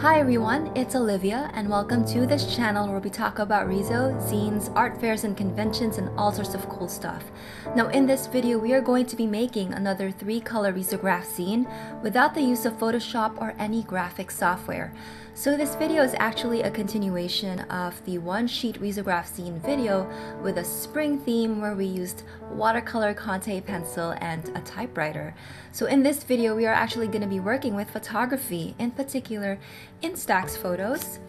Hi everyone, it's Olivia and welcome to this channel where we talk about Riso, zines, art fairs and conventions and all sorts of cool stuff. Now in this video we are going to be making another 3 color risograph zine without the use of Photoshop or any graphic software. So this video is actually a continuation of the one sheet risograph zine video with a spring theme where we used watercolor Conte pencil and a typewriter. So in this video we are actually going to be working with photography, in particular Instax photos.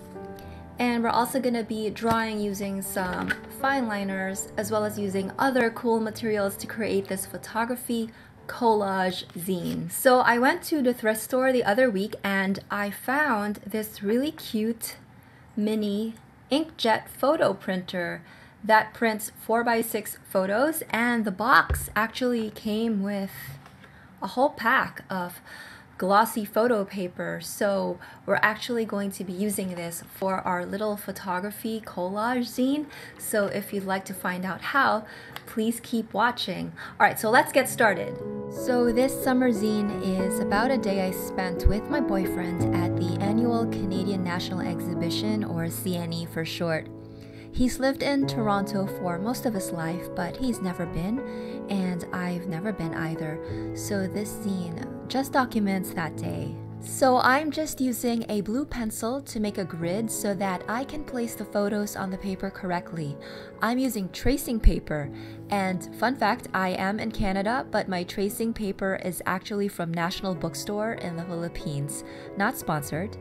And we're also going to be drawing using some fine liners as well as using other cool materials to create this photography collage zine. So I went to the thrift store the other week and I found this really cute mini inkjet photo printer that prints 4x6 photos and the box actually came with a whole pack of glossy photo paper. So we're actually going to be using this for our little photography collage zine. So if you'd like to find out how, please keep watching. All right, so let's get started. So this summer zine is about a day I spent with my boyfriend at the annual Canadian National Exhibition, or CNE for short. He's lived in Toronto for most of his life, but he's never been, and I've never been either. So this zine just documents that day. So I'm just using a blue pencil to make a grid so that I can place the photos on the paper correctly. I'm using tracing paper and fun fact, I am in Canada but my tracing paper is actually from National Bookstore in the Philippines, not sponsored.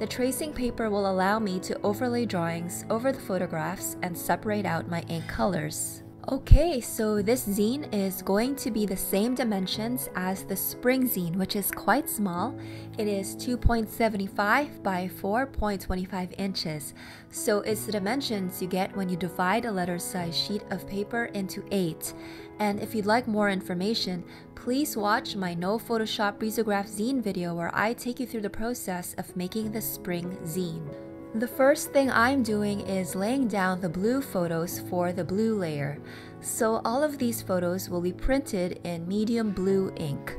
The tracing paper will allow me to overlay drawings over the photographs and separate out my ink colors. Okay, so this zine is going to be the same dimensions as the spring zine, which is quite small. It is 2.75 by 4.25 inches. So it's the dimensions you get when you divide a letter size sheet of paper into 8. And if you'd like more information, please watch my No Photoshop Risograph zine video where I take you through the process of making the spring zine. The first thing I'm doing is laying down the blue photos for the blue layer. So all of these photos will be printed in medium blue ink.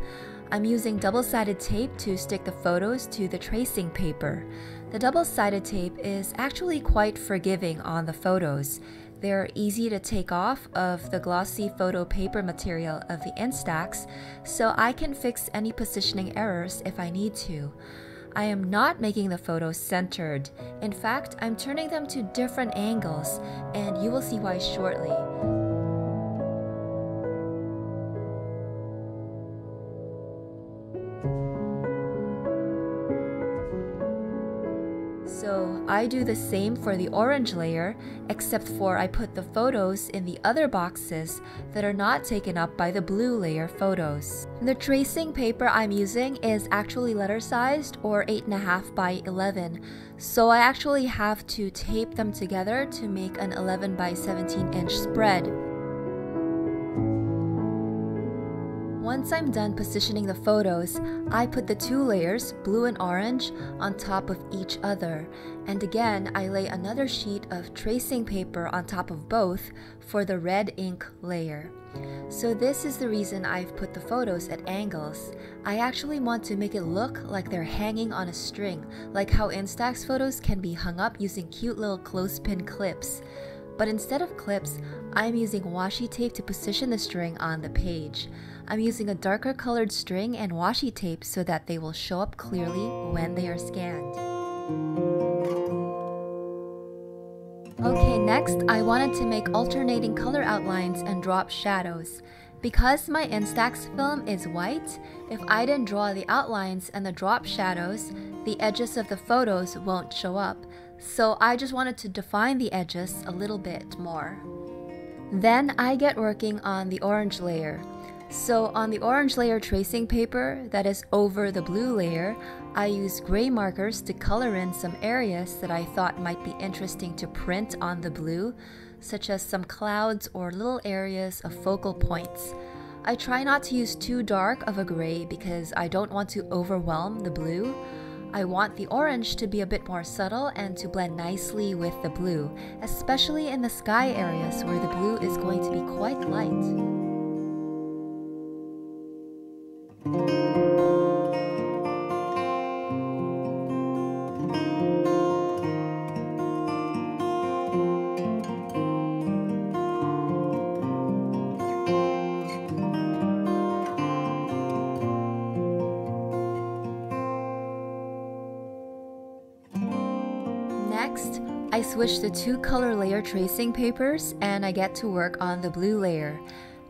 I'm using double-sided tape to stick the photos to the tracing paper. The double-sided tape is actually quite forgiving on the photos. They're easy to take off of the glossy photo paper material of the Instax, so I can fix any positioning errors if I need to. I am not making the photos centered. In fact, I'm turning them to different angles, and you will see why shortly. I do the same for the orange layer, except for I put the photos in the other boxes that are not taken up by the blue layer photos. The tracing paper I'm using is actually letter sized or 8.5 by 11, so I actually have to tape them together to make an 11 by 17 inch spread. Once I'm done positioning the photos, I put the two layers, blue and orange, on top of each other. And again, I lay another sheet of tracing paper on top of both for the red ink layer. So this is the reason I've put the photos at angles. I actually want to make it look like they're hanging on a string, like how Instax photos can be hung up using cute little clothespin clips. But instead of clips, I'm using washi tape to position the string on the page. I'm using a darker colored string and washi tape so that they will show up clearly when they are scanned. Okay, next I wanted to make alternating color outlines and drop shadows. Because my Instax film is white, if I didn't draw the outlines and the drop shadows, the edges of the photos won't show up. So I just wanted to define the edges a little bit more. Then I get working on the orange layer. So on the orange layer tracing paper that is over the blue layer, I use gray markers to color in some areas that I thought might be interesting to print on the blue, such as some clouds or little areas of focal points. I try not to use too dark of a gray because I don't want to overwhelm the blue. I want the orange to be a bit more subtle and to blend nicely with the blue, especially in the sky areas where the blue is going to be quite light. I switch to two color layer tracing papers and I get to work on the blue layer.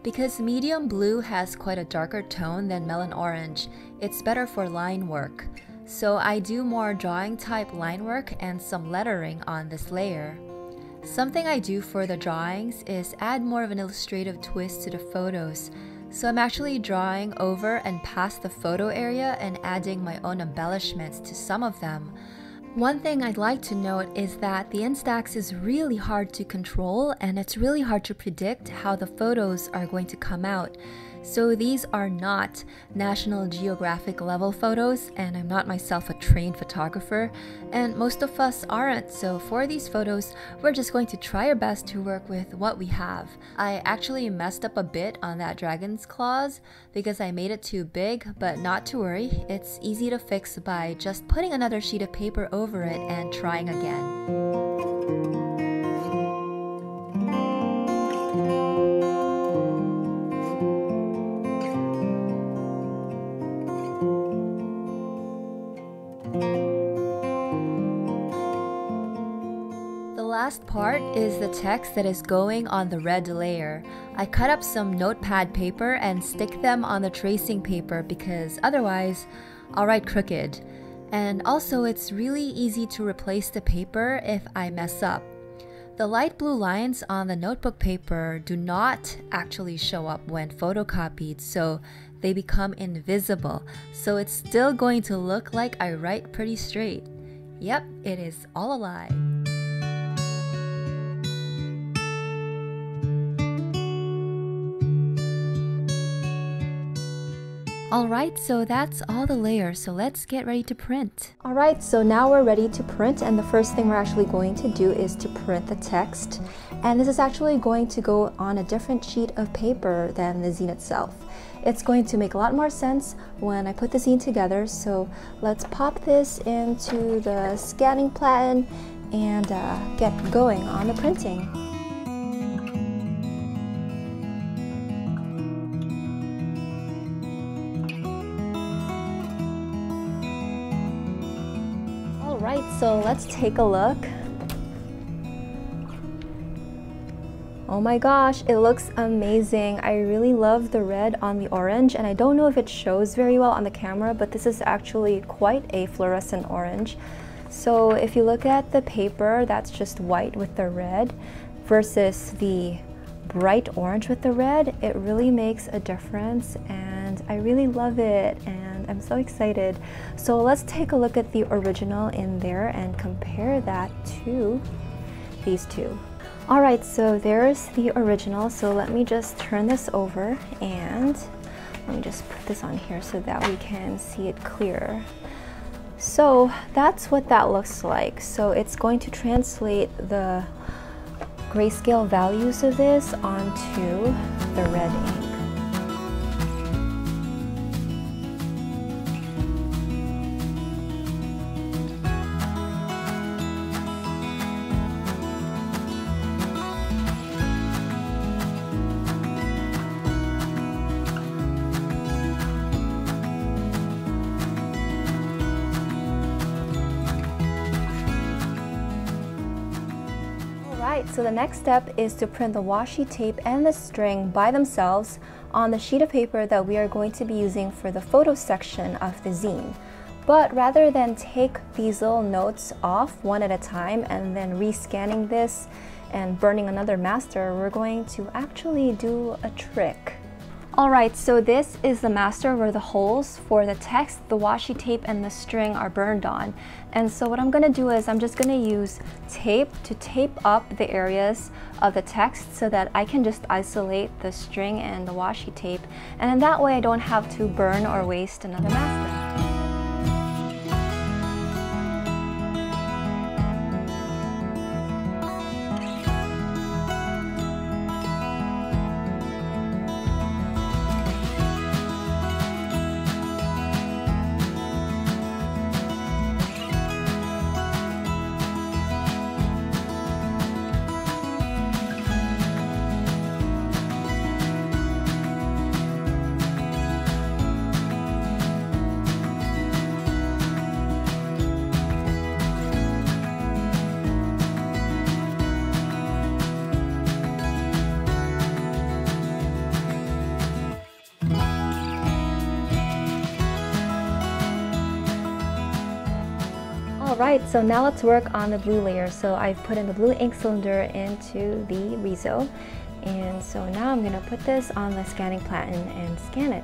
Because medium blue has quite a darker tone than melon orange, it's better for line work. So I do more drawing type line work and some lettering on this layer. Something I do for the drawings is add more of an illustrative twist to the photos. So I'm actually drawing over and past the photo area and adding my own embellishments to some of them. One thing I'd like to note is that the Instax is really hard to control and it's really hard to predict how the photos are going to come out. So these are not National Geographic level photos, and I'm not myself a trained photographer, and most of us aren't. So for these photos, we're just going to try our best to work with what we have. I actually messed up a bit on that dragon's claws because I made it too big, but not to worry, it's easy to fix by just putting another sheet of paper over it and trying again. Last part is the text that is going on the red layer. I cut up some notepad paper and stick them on the tracing paper because otherwise I'll write crooked. And also it's really easy to replace the paper if I mess up. The light blue lines on the notebook paper do not actually show up when photocopied, so they become invisible. So it's still going to look like I write pretty straight. Yep, it is all a lie. Alright, so that's all the layers, so let's get ready to print. Alright, so now we're ready to print and the first thing we're actually going to do is to print the text. And this is actually going to go on a different sheet of paper than the zine itself. It's going to make a lot more sense when I put the zine together, so let's pop this into the scanning platen and uh, get going on the printing. Alright, so let's take a look. Oh my gosh, it looks amazing. I really love the red on the orange and I don't know if it shows very well on the camera, but this is actually quite a fluorescent orange. So if you look at the paper, that's just white with the red versus the bright orange with the red, it really makes a difference and I really love it and I'm so excited. So let's take a look at the original in there and compare that to these two. All right, so there's the original. So let me just turn this over and let me just put this on here so that we can see it clear. So that's what that looks like. So it's going to translate the grayscale values of this onto the red ink. Alright, so the next step is to print the washi tape and the string by themselves on the sheet of paper that we are going to be using for the photo section of the zine. But rather than take these little notes off one at a time and then rescanning this and burning another master, we're going to actually do a trick. Alright, so this is the master where the holes for the text, the washi tape, and the string are burned on. And so what I'm going to do is I'm just going to use tape to tape up the areas of the text so that I can just isolate the string and the washi tape. And in that way I don't have to burn or waste another master. Alright, so now let's work on the blue layer. So I've put in the blue ink cylinder into the Riso. And so now I'm to put this on the scanning platen and scan it.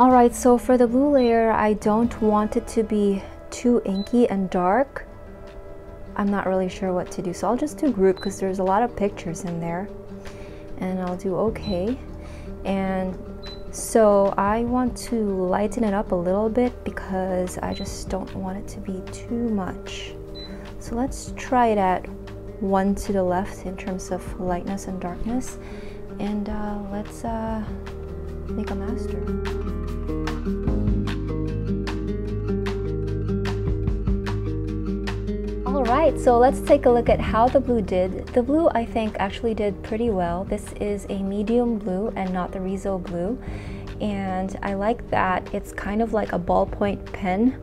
Alright, so for the blue layer, I don't want it to be too inky and dark. I'm not really sure what to do, so I'll just do group because there's a lot of pictures in there. And I'll do okay. And so I want to lighten it up a little bit because I just don't want it to be too much. So let's try it at one to the left in terms of lightness and darkness. And uh, let's uh, make a master. So let's take a look at how the blue did. The blue I think actually did pretty well. This is a medium blue and not the Riso blue. And I like that it's kind of like a ballpoint pen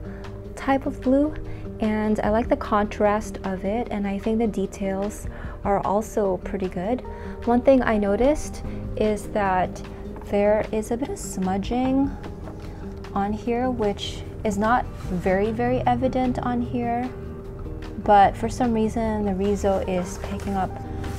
type of blue. And I like the contrast of it and I think the details are also pretty good. One thing I noticed is that there is a bit of smudging on here which is not very very evident on here but for some reason the Riso is picking up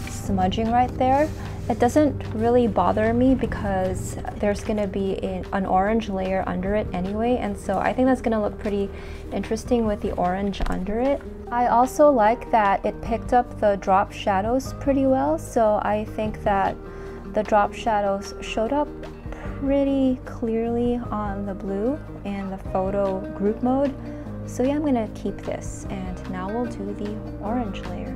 smudging right there. It doesn't really bother me because there's going to be an orange layer under it anyway and so I think that's going to look pretty interesting with the orange under it. I also like that it picked up the drop shadows pretty well so I think that the drop shadows showed up pretty clearly on the blue in the photo group mode so yeah, I'm gonna keep this and now we'll do the orange layer.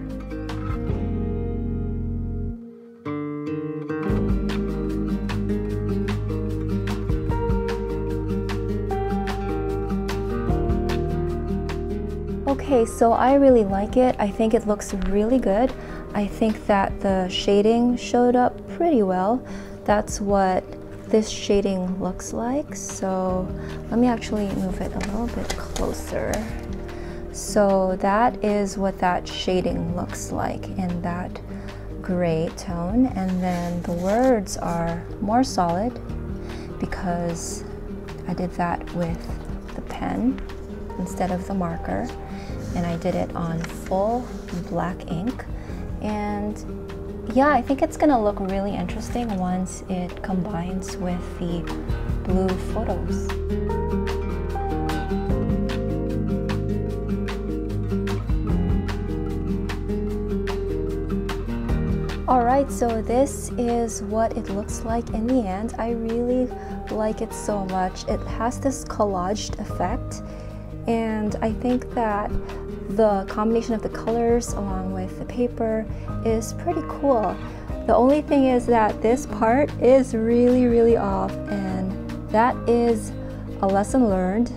Okay, so I really like it. I think it looks really good. I think that the shading showed up pretty well. That's what this shading looks like. So let me actually move it a little bit closer. So that is what that shading looks like in that gray tone. And then the words are more solid because I did that with the pen instead of the marker. And I did it on full black ink. And yeah, I think it's gonna look really interesting once it combines with the blue photos. Alright, so this is what it looks like in the end. I really like it so much. It has this collaged effect and I think that the combination of the colors along with the paper is pretty cool. The only thing is that this part is really, really off and that is a lesson learned.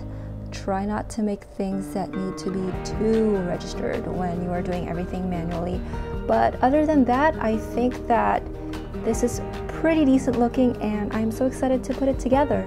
Try not to make things that need to be too registered when you are doing everything manually. But other than that, I think that this is pretty decent looking and I'm so excited to put it together.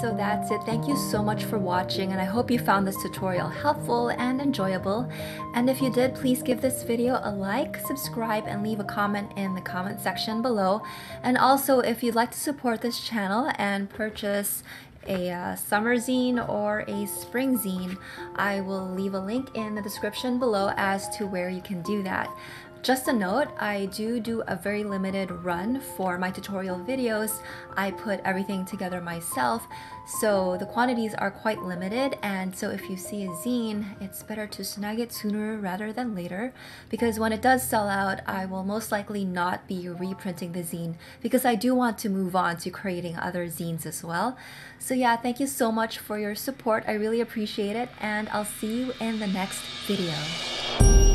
So that's it. Thank you so much for watching and I hope you found this tutorial helpful and enjoyable. And if you did, please give this video a like, subscribe, and leave a comment in the comment section below. And also, if you'd like to support this channel and purchase a uh, summer zine or a spring zine, I will leave a link in the description below as to where you can do that. Just a note, I do do a very limited run for my tutorial videos. I put everything together myself, so the quantities are quite limited and so if you see a zine, it's better to snag it sooner rather than later because when it does sell out, I will most likely not be reprinting the zine because I do want to move on to creating other zines as well. So yeah, thank you so much for your support. I really appreciate it and I'll see you in the next video.